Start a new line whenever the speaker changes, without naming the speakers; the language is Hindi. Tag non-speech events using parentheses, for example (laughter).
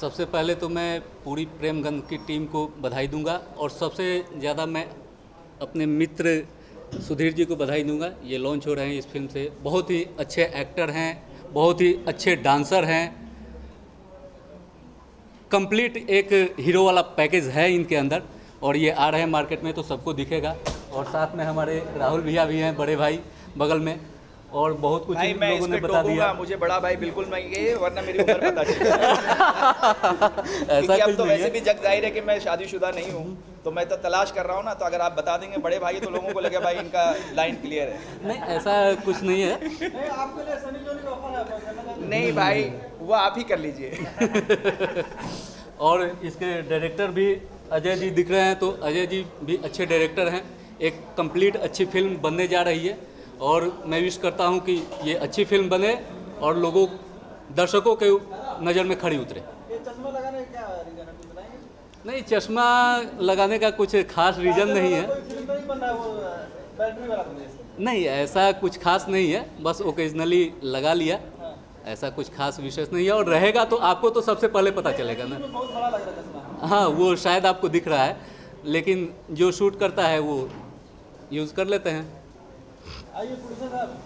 सबसे पहले तो मैं पूरी प्रेमगंज की टीम को बधाई दूँगा और सबसे ज़्यादा मैं अपने मित्र सुधीर जी को बधाई दूँगा। ये लॉन्च हो रहे हैं इस फ़िल्म से। बहुत ही अच्छे एक्टर हैं, बहुत ही अच्छे डांसर हैं। कंप्लीट एक हीरो वाला पैकेज है इनके अंदर और ये आ रहे हैं मार्केट में तो सबको दिखेगा। और साथ में हमारे राहुल भैया भी हैं, बड़े भाई, बगल में। और बहुत कुछ
भाई मैं
लोगों ने बता दिया।
मुझे बड़ा भाई बिल्कुल नहीं कहिए वरना मेरी उम्र पता चले। (laughs)
ऐसा
क्योंकि अब
कुछ
तो वैसे भी जग ज़ाहिर है कि मैं शादीशुदा नहीं हूँ तो मैं तो तलाश कर रहा हूँ ना तो अगर आप बता देंगे बड़े भाई तो लोगों को लगे भाई इनका लाइन क्लियर है।
नहीं ऐसा कुछ नहीं है।
नहीं भाई वो आप ही कर लीजिए। (laughs)
और इसके डायरेक्टर भी अजय जी दिख रहे हैं तो अजय जी भी अच्छे डायरेक्टर हैं। एक कंप्लीट अच्छी फ़िल्म बनने जा रही है। और मैं विश करता हूँ कि ये अच्छी फ़िल्म बने और लोगों दर्शकों के नज़र में खड़ी उतरे। नहीं चश्मा लगाने का कुछ खास रीज़न नहीं है। नहीं ऐसा कुछ खास नहीं है बस ओकेजनली लगा लिया। ऐसा कुछ खास विशेष नहीं है और रहेगा तो आपको तो सबसे पहले पता चलेगा ना। हाँ वो शायद आपको दिख रहा है लेकिन जो शूट करता है वो यूज़ कर लेते हैं।
Aí, por exemplo,